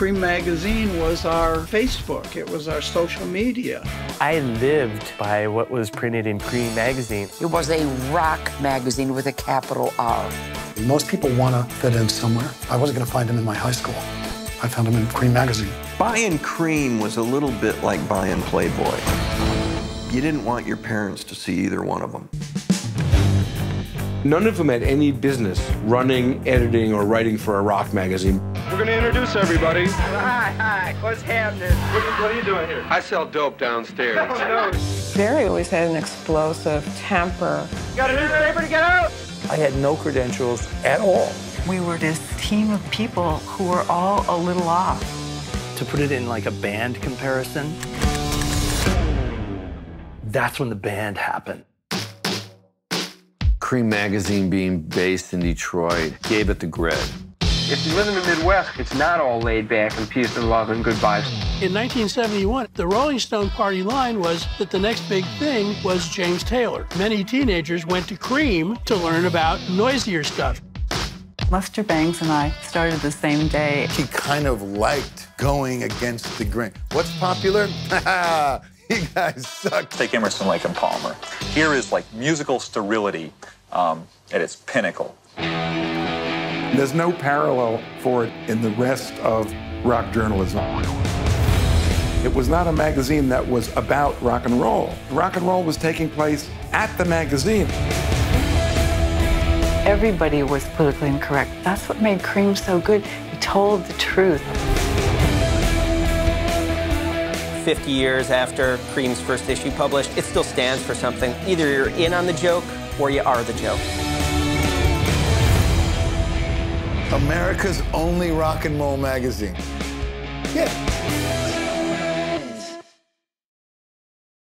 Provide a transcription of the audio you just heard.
Creem Magazine was our Facebook, it was our social media. I lived by what was printed in Creem Magazine. It was a rock magazine with a capital R. Most people want to fit in somewhere. I wasn't going to find them in my high school. I found them in Creem Magazine. Buying Creem was a little bit like buying Playboy. You didn't want your parents to see either one of them. None of them had any business running, editing, or writing for a rock magazine. We're going to introduce everybody. Hi, hi. What's happening? What, what, are you doing here? I sell dope downstairs. Oh, Barry always had an explosive temper. You got a newspaper to get out? I had no credentials at all. We were this team of people who were all a little off. To put it in like a band comparison, that's when the band happened. Creem Magazine being based in Detroit gave it the grit. If you live in the Midwest, it's not all laid back and peace and love and good vibes. In 1971, the Rolling Stone party line was that the next big thing was James Taylor. Many teenagers went to Creem to learn about noisier stuff. Lester Bangs and I started the same day. He kind of liked going against the grain. What's popular? you guys suck. Take Emerson, Lake and Palmer. Here is like musical sterility um, at its pinnacle. There's no parallel for it in the rest of rock journalism. It was not a magazine that was about rock and roll. Rock and roll was taking place at the magazine. Everybody was politically incorrect. That's what made Creem so good. He told the truth. 50 years after Creem's first issue published, it still stands for something. Either you're in on the joke or you are the joke. America's only rock and roll magazine. Yeah.